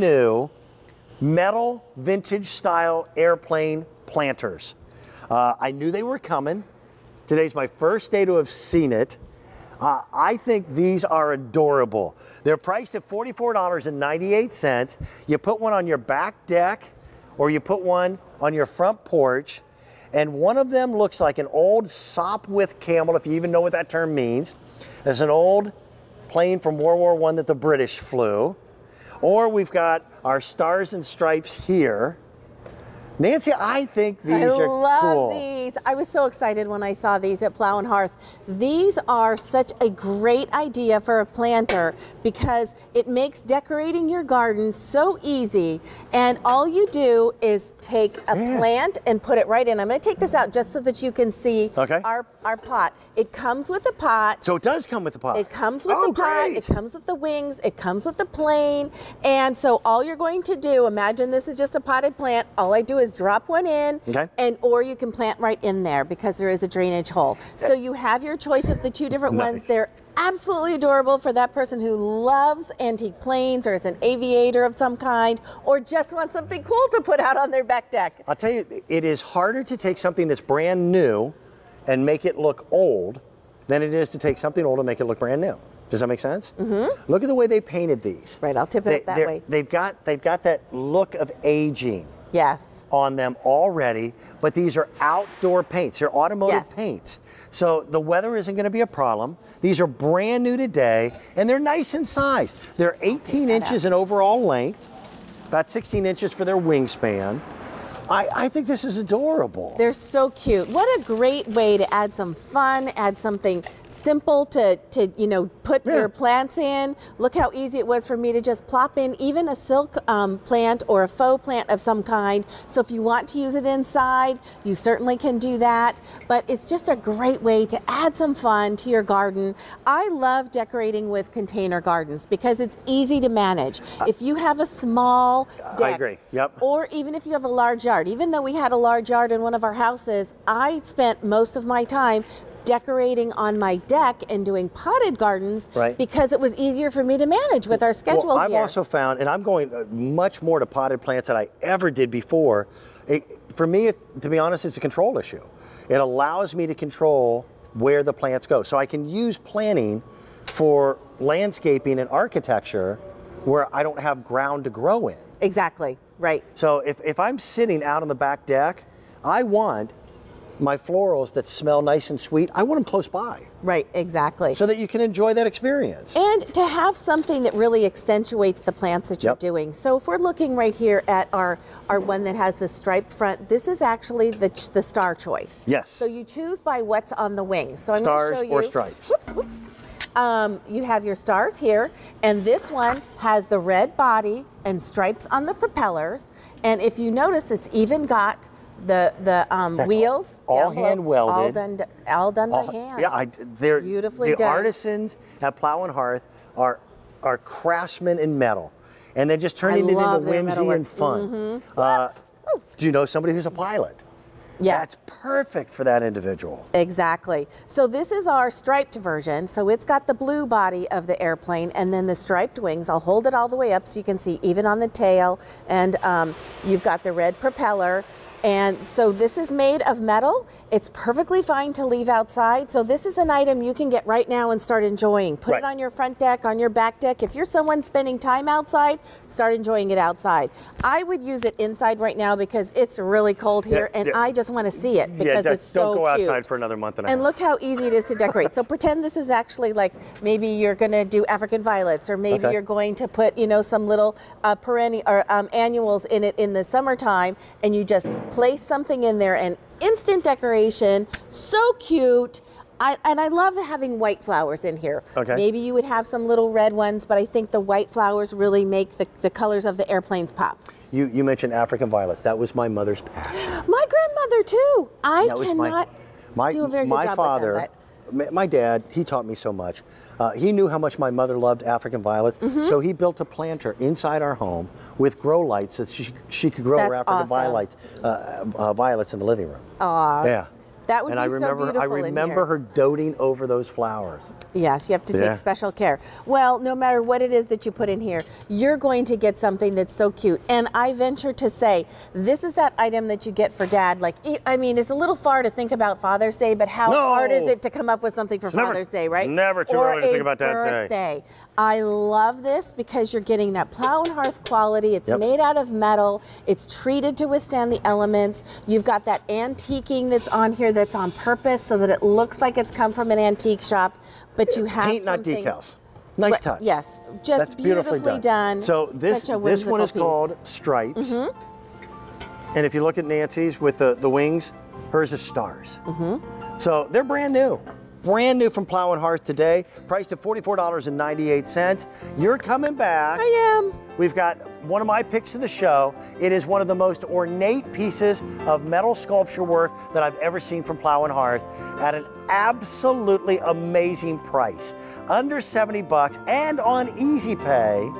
new metal vintage style airplane planters. Uh, I knew they were coming. Today's my first day to have seen it. Uh, I think these are adorable. They're priced at $44.98. You put one on your back deck or you put one on your front porch. And one of them looks like an old Sopwith Camel, if you even know what that term means. It's an old plane from World War I that the British flew. Or we've got our stars and stripes here. Nancy, I think these I are I love cool. these. I was so excited when I saw these at Plow and Hearth. These are such a great idea for a planter because it makes decorating your garden so easy. And all you do is take a Yeah. plant and put it right in. I'm going to take this out just so that you can see Okay. our, our pot. It comes with a pot. So it does come with the pot. It comes with oh, the pot, great. it comes with the wings, it comes with the plane. And so all you're going to do, imagine this is just a potted plant. All I do is drop one in Okay. and or you can plant right in there because there is a drainage hole. So you have your choice of the two different ones. They're absolutely adorable for that person who loves antique planes or is an aviator of some kind or just wants something cool to put out on their back deck. I'll tell you, it is harder to take something that's brand new and make it look old than it is to take something old and make it look brand new. Does that make sense? Mm-hmm. Look at the way they painted these. Right, I'll tip it They, up that way. They've got they've got that look of aging Yes. on them already, but these are outdoor paints. They're automotive Yes. paints. So the weather isn't going to be a problem. These are brand new today, and they're nice in size. They're 18 that inches in overall length, about 16 inches for their wingspan. I, I think this is adorable. They're so cute. What a great way to add some fun, add something simple to, to you know, put Yeah. your plants in. Look how easy it was for me to just plop in even a silk um, plant or a faux plant of some kind. So if you want to use it inside, you certainly can do that. But it's just a great way to add some fun to your garden. I love decorating with container gardens because it's easy to manage. If you have a small I agree. Yep. or even if you have a large yard, even though we had a large yard in one of our houses, I spent most of my time decorating on my deck and doing potted gardens Right. because it was easier for me to manage with our schedule Well, I've here. also found, and I'm going uh, much more to potted plants than I ever did before. It, for me, it, to be honest, it's a control issue. It allows me to control where the plants go. So I can use planning for landscaping and architecture where I don't have ground to grow in. exactly, right. So if, if I'm sitting out on the back deck, I want my florals that smell nice and sweet, I want them close by Right, exactly. so that you can enjoy that experience. And to have something that really accentuates the plants that you're Yep. doing. So if we're looking right here at our, our one that has the striped front, this is actually the, the star choice. Yes. So you choose by what's on the wing. So I'm Stars going to show or you. stripes. Whoops, whoops. Um, you have your stars here, and this one has the red body and stripes on the propellers. And if you notice, it's even got the the um, wheels all- all hand welded. all done all done All- by hand. Yeah, I, they're Beautifully the done. artisans at Plow and Hearth are are craftsmen in metal, and they're just I turning it into whimsy and fun. Mm-hmm. Uh, Whoops. Do you know somebody who's a pilot? Yeah. That's perfect for that individual. Exactly. So this is our striped version. So it's got the blue body of the airplane and then the striped wings. I'll hold it all the way up so you can see even on the tail. And um, you've got the red propeller. And so this is made of metal. It's perfectly fine to leave outside. So this is an item you can get right now and start enjoying. Put Right. it on your front deck, on your back deck. If you're someone spending time outside, start enjoying it outside. I would use it inside right now because it's really cold here Yeah, and yeah. I just want to see it because yeah, it's so don't go outside cute. for another month and a half. And look how easy it is to decorate. So pretend this is actually like maybe you're going to do African violets, or maybe Okay. you're going to put you know some little uh, perennial or um, annuals in it in the summertime, and you just place something in there and instant decoration. So cute. I, and I love having white flowers in here. Okay. Maybe you would have some little red ones, but I think the white flowers really make the, the colors of the airplanes pop. You, you mentioned African violets. That was my mother's passion. My grandmother too. I cannot my, my, do a very good my job father, with them, my- dad, he taught me so much. Uh, he knew how much my mother loved African violets, Mm-hmm. so he built a planter inside our home with grow lights so she, she could grow her African awesome. violets, uh, uh, violets in the living room. Aw. Yeah. That would and be I so remember, I beautiful in remember her doting over those flowers. Yes, you have to take Yeah. special care. Well, no matter what it is that you put in here, you're going to get something that's so cute. And I venture to say, this is that item that you get for dad. Like, I mean, it's a little far to think about Father's Day, but how No. hard is it to come up with something for never- Father's Day, right? never too or early to think about Dad's Day. birthday. I love this because you're getting that plow and hearth quality. It's Yep. made out of metal. It's treated to withstand the elements. You've got that antiquing that's on here that's on purpose so that it looks like it's come from an antique shop, but you have Paint, not decals. Nice touch. Yes, just That's beautifully, beautifully, done. done. So this this one is piece. Called stripes. And if you look at Nancy's with the, the wings, hers is stars. Mm-hmm. So they're brand new. Brand new from Plow and Hearth today, priced at $44.98. You're coming back. I am. We've got one of my picks of the show. It is one of the most ornate pieces of metal sculpture work that I've ever seen from Plow and Hearth at an absolutely amazing price. Under 70 bucks and on Easy Pay.